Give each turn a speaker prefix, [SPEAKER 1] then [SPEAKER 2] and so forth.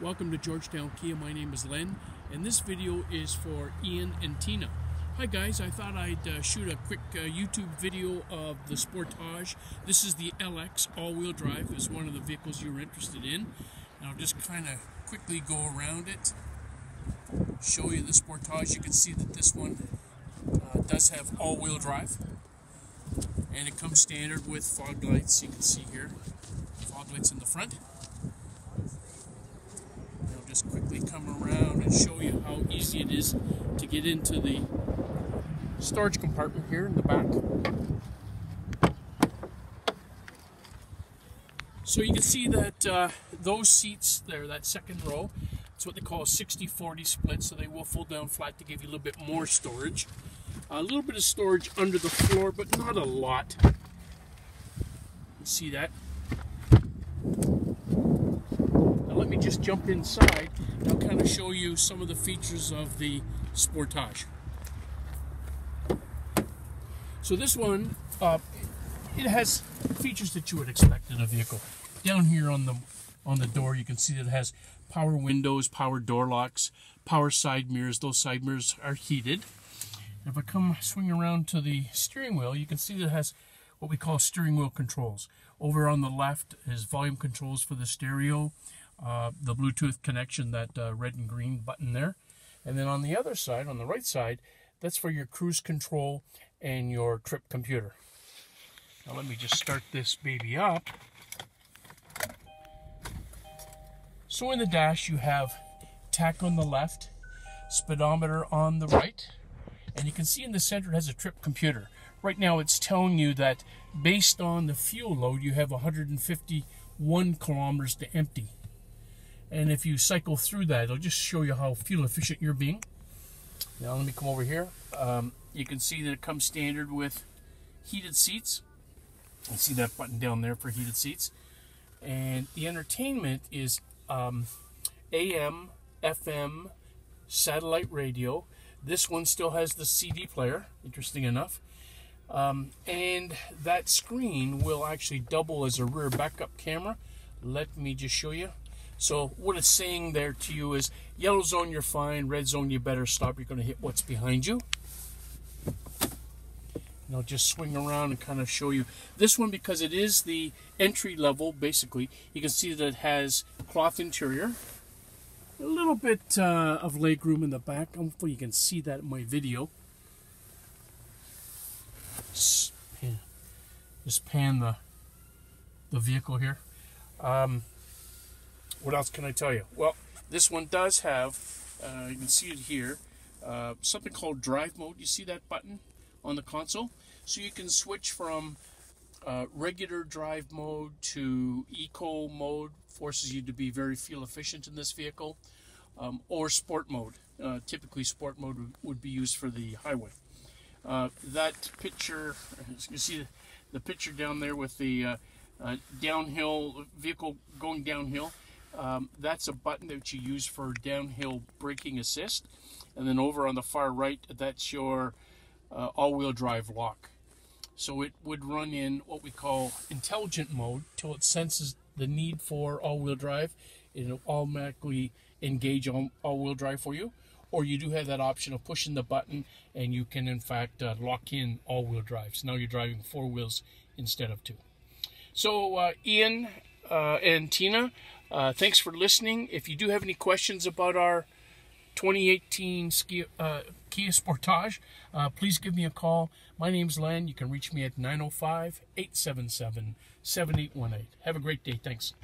[SPEAKER 1] Welcome to Georgetown Kia. My name is Len, and this video is for Ian and Tina. Hi guys, I thought I'd uh, shoot a quick uh, YouTube video of the Sportage. This is the LX all-wheel drive, is one of the vehicles you're interested in. And I'll just kind of quickly go around it, show you the Sportage. You can see that this one uh, does have all-wheel drive, and it comes standard with fog lights. You can see here, fog lights in the front just quickly come around and show you how easy it is to get into the storage compartment here in the back. So you can see that uh, those seats there, that second row, it's what they call a 60-40 split, so they will fold down flat to give you a little bit more storage. A little bit of storage under the floor, but not a lot. You see that? Let me just jump inside and I'll kind of show you some of the features of the Sportage. So this one, uh, it has features that you would expect in a vehicle. Down here on the on the door, you can see that it has power windows, power door locks, power side mirrors. Those side mirrors are heated. If I come swing around to the steering wheel, you can see that it has what we call steering wheel controls. Over on the left is volume controls for the stereo, uh, the Bluetooth connection, that uh, red and green button there. And then on the other side, on the right side, that's for your cruise control and your trip computer. Now let me just start this baby up. So in the dash you have tach on the left, speedometer on the right, and you can see in the center it has a trip computer. Right now it's telling you that based on the fuel load you have 151 kilometers to empty. And if you cycle through that, it'll just show you how fuel efficient you're being. Now let me come over here. Um, you can see that it comes standard with heated seats. You see that button down there for heated seats. And the entertainment is um, AM, FM, satellite radio. This one still has the CD player, interesting enough. Um, and that screen will actually double as a rear backup camera. Let me just show you. So what it's saying there to you is yellow zone you're fine, red zone you better stop. You're going to hit what's behind you. And I'll just swing around and kind of show you. This one, because it is the entry level, basically, you can see that it has cloth interior. A little bit uh, of leg room in the back. Hopefully you can see that in my video. Just pan, just pan the, the vehicle here. Um, what else can I tell you? Well, this one does have, uh, you can see it here, uh, something called drive mode. You see that button on the console? So you can switch from uh, regular drive mode to eco mode, forces you to be very fuel efficient in this vehicle, um, or sport mode. Uh, typically, sport mode would, be used for the highway. Uh, that picture, you can see the picture down there with the uh, downhill vehicle going downhill. Um, that's a button that you use for downhill braking assist. And then over on the far right, that's your uh, all-wheel drive lock. So it would run in what we call intelligent mode till it senses the need for all-wheel drive. It'll automatically engage all-wheel drive for you. Or you do have that option of pushing the button and you can in fact uh, lock in all-wheel drive. So now you're driving four wheels instead of two. So uh, Ian uh, and Tina, uh, thanks for listening. If you do have any questions about our 2018 ski, uh, Kia Sportage, uh, please give me a call. My name's Len. You can reach me at 905 877 7818. Have a great day. Thanks.